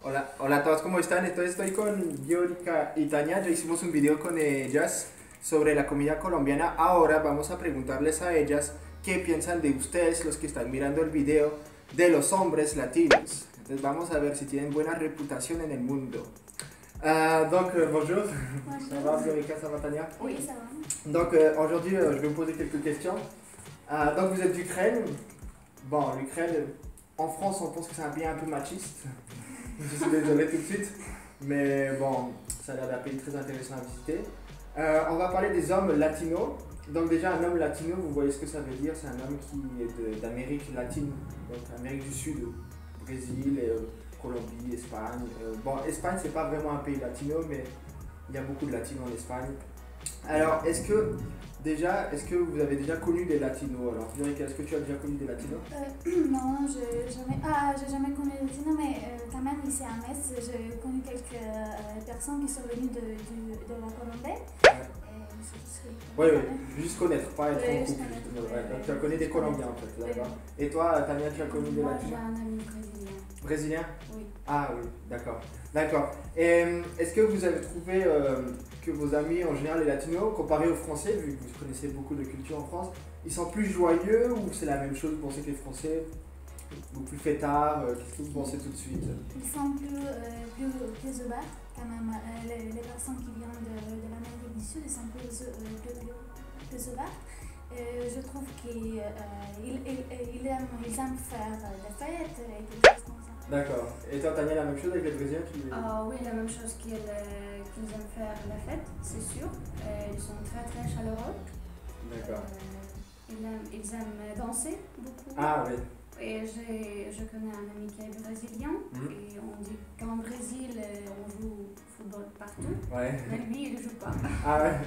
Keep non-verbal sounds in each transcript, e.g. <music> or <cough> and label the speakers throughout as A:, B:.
A: Hola a todos, ¿cómo están? Entonces estoy con Violika y Tania, ya hicimos un video con ellas sobre la comida colombiana. Ahora vamos a preguntarles a ellas qué piensan de ustedes, los que están mirando el video, de los hombres latinos. Entonces vamos a ver si tienen buena reputación en el mundo. Euh, donc euh, bonjour, ça va Violika, ça va Tania
B: Oui, ça va.
A: Donc euh, aujourd'hui euh, je vais vous poser quelques questions. Euh, donc vous êtes d'Ukraine. Bon, l'Ukraine, en France on pense que c'est un pays un peu machiste. Je suis désolé tout de suite. Mais bon, ça a l'air d'un pays très intéressant à visiter. Euh, on va parler des hommes latinos. Donc déjà un homme latino, vous voyez ce que ça veut dire, c'est un homme qui est d'Amérique latine, donc Amérique du Sud, Brésil, euh, Colombie, Espagne. Euh, bon, Espagne c'est pas vraiment un pays latino, mais il y a beaucoup de latinos en Espagne. Alors, est-ce que déjà, est-ce que vous avez déjà connu des latinos Alors, Véronique, est-ce que tu as déjà connu des latinos?
B: Euh, <clears throat> non, je jamais, ah, j'ai jamais connu le Latino, mais euh, quand même ici à Metz, j'ai connu quelques euh, personnes qui sont venues de, de la Colombie. Que je
A: Oui, oui, juste connaître, pas être
B: Oui,
A: en couple. Ouais, tu as connu des Colombiens en fait, d'accord. Et toi, Tania, tu as connu des
C: Moi, j'ai
A: latinos?
C: un ami brésilien.
A: Brésiliens
C: Oui.
A: Ah oui, d'accord. D'accord. Et euh, est-ce que vous avez trouvé euh, que vos amis, en général les latinos, comparés aux français, vu que vous connaissez beaucoup de culture en France, ils sont plus joyeux ou c'est la même chose Vous pensez que les français, ou plus fêtards euh, Qu'est-ce que vous pensez tout de suite?
B: Ils sont plus, euh, plus, plus ouverts quand même. Euh, les, les personnes qui viennent de, de l'Amérique du Sud, ils sont plus, plus, plus, ouverts. Je trouve qu'ils ils, ils- ils aiment, ils aiment faire des fêtes et des choses.
A: D'accord. Et toi, Tania, la même chose avec les Brésiliens tu...
C: Ah oui, la même chose qu'ils euh, qu'ils aiment faire la fête, c'est sûr. Euh, ils sont très très chaleureux.
A: D'accord.
C: Euh, ils, aiment, ils aiment danser beaucoup.
A: Ah oui.
C: Et je connais un ami qui est brésilien.
A: Mhm.
C: Et on dit qu'en Brésil, on joue au football partout.
A: Ouais.
C: Mais lui, il ne joue pas. <laughs>
A: Ah ouais.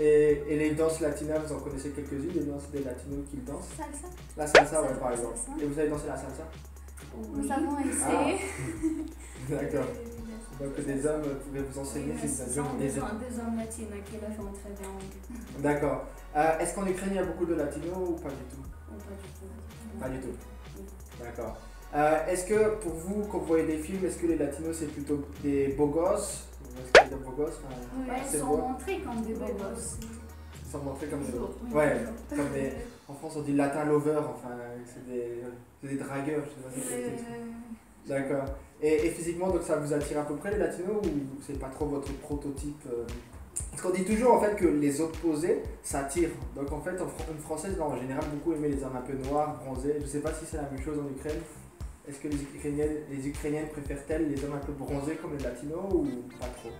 A: Et, et les danses latinas, vous en connaissez quelques-unes, les danses des latinos qui dansent?
B: Salsa.
A: La salsa, ouais,
B: Salsa,
A: par exemple.
B: salsa.
A: Et vous avez dansé la salsa?
B: Nous avons essayé. <laughs>
A: D'accord. Donc des hommes pouvaient vous enseigner
C: Oui, ce sont
A: des
C: des, hommes- latinos qui le font très bien.
A: D'accord. Euh, Est-ce qu'en Ukraine il y a beaucoup de latinos ou pas du tout?
C: Pas du tout.
A: Pas du tout. D'accord. Euh, est-ce que pour vous, quand vous voyez des films, est-ce que les latinos c'est plutôt des beaux gosses? Est-ce des beaux gosses? Enfin,
B: Oui,
C: ils sont
A: beau.
C: montrés comme des beaux gosses.
A: Ils sont montrés comme des
C: oui,
A: Ouais, comme des. En France on dit latin lover, enfin c'est des, des dragueurs, je sais pas si c'est D'accord. Et, et physiquement, donc ça vous attire à peu près les latinos ou c'est pas trop votre prototype euh? Parce qu'on dit toujours en fait que les opposés s'attirent. Donc en fait, une française va en général beaucoup aimer les hommes un peu noirs, bronzés. Je sais pas si c'est la même chose en Ukraine. Est-ce que les Ukrainiennes, les Ukrainiennes préfèrent-elles les hommes un peu bronzés comme les latinos ou pas trop?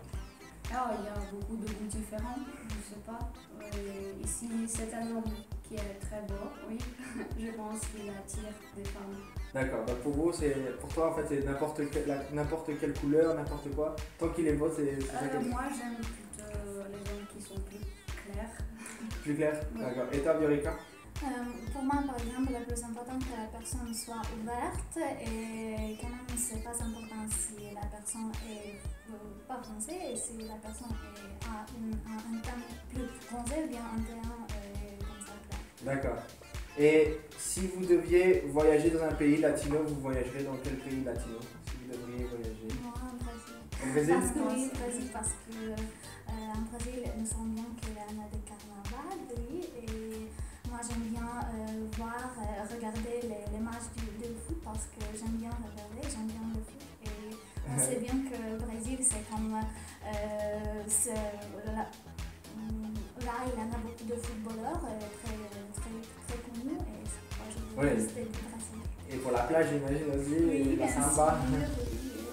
C: Ah, il y a beaucoup de goûts différents, je sais pas. Euh, ici, c'est un homme qui est très beau, oui. Je pense qu'il attire des femmes.
A: D'accord. Donc pour vous, c'est pour toi en fait c'est n'importe quelle, la- n'importe quelle couleur, n'importe quoi. Tant qu'il est beau, c'est ça
C: Euh,
A: qui est
C: moi, j'aime plutôt les hommes qui sont plus clairs.
A: plus clair.
C: Ouais.
A: D'accord. Et toi, Viorica?
B: Euh, pour moi, par exemple, le plus important que la personne soit ouverte et quand même, c'est pas important si la personne est euh, pas française et si la personne est, a une, un, un teint plus bronzé ou bien un teint euh, comme ça. clair.
A: D'accord. Et si vous deviez voyager dans un pays latino, vous voyagerez dans quel pays latino? Si vous devriez voyager
B: Moi, en Brésil.
A: Au Brésil?
B: Parce que oui, Brésil, parce que euh, en Brésil, nous savons bien qu'il y en a des carnavals, oui, et moi j'aime bien euh, voir, euh, regarder les, les matchs du, du foot parce que j'aime bien regarder, j'aime bien le foot. Et on sait bien que le Brésil, c'est comme. Là, il y en a Et
A: pour la plage, j'imagine aussi, et la samba.
B: oui.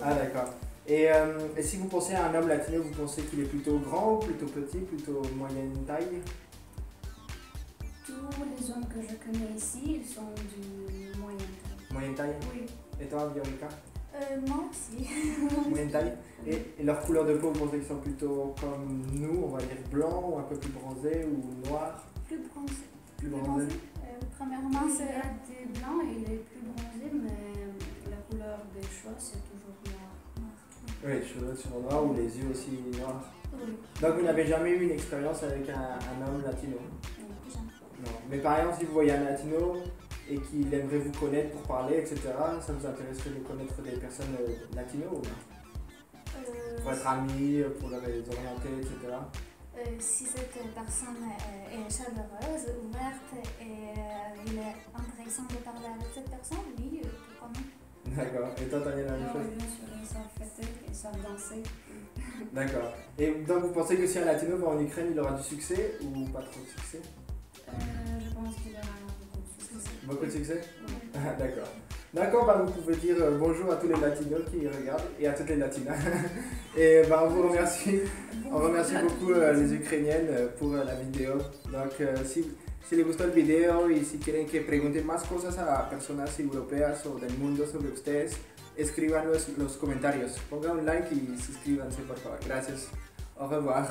A: Ah d'accord. Et, euh, et si vous pensez à un homme latino, vous pensez qu'il est plutôt grand, plutôt petit, plutôt moyenne taille?
C: Tous les hommes que je connais ici, ils sont du moyen taille.
A: Moyenne taille?
C: Oui.
A: Et toi, Viorica?
B: Euh, moi aussi. <laughs>
A: Moyenne taille? Et, et leur couleur de peau, vous pensez qu'ils sont plutôt comme nous, on va dire blanc, ou un peu plus bronzé, ou noir?
B: Plus bronzé.
A: Plus
B: Plus
A: bronzé
B: premièrement,
C: Il y
B: c'est.
C: a des blancs et il est plus bronzé, mais la couleur des cheveux, c'est toujours noir.
A: Oui, les cheveux sont noirs, ou les yeux aussi noirs.
B: Oui,
A: Donc vous n'avez jamais eu une expérience avec un, un homme latino?
B: J'aime.
A: Non. Mais par exemple, si vous voyez un latino et qu'il aimerait vous connaître pour parler, etc., ça vous intéresserait de connaître des personnes euh, latino ou non? Pour être amis, pour les orienter, etc.
B: Euh, si cette personne euh, est chaleureuse, ouverte et euh, il est intéressant de parler avec cette personne, oui, pourquoi non?
A: D'accord. Et toi, Tania, la même chose?
C: oui, bien sûr, ils savent fêter, ils savent danser. <laughs>
A: D'accord. Et donc, vous pensez que si un latino va en Ukraine, il aura du succès ou pas trop de succès?
C: Euh, je pense qu'il aura beaucoup de succès.
A: Beaucoup de succès?
C: Oui. <laughs>
A: D'accord. D'accord, bah, vous pouvez dire bonjour à tous les latinos qui regardent et à toutes les latinas. <laughs> et bah, on vous remercie. On remercie beaucoup euh, les Ukrainiennes euh, pour euh, la vidéo. Donc, si, si les gustó el video y si quieren que pregunten más cosas a personas europeas o del mundo sobre ustedes, escríbanos en los comentarios. Pongan un like y suscríbanse, por favor. Gracias.
B: Au revoir.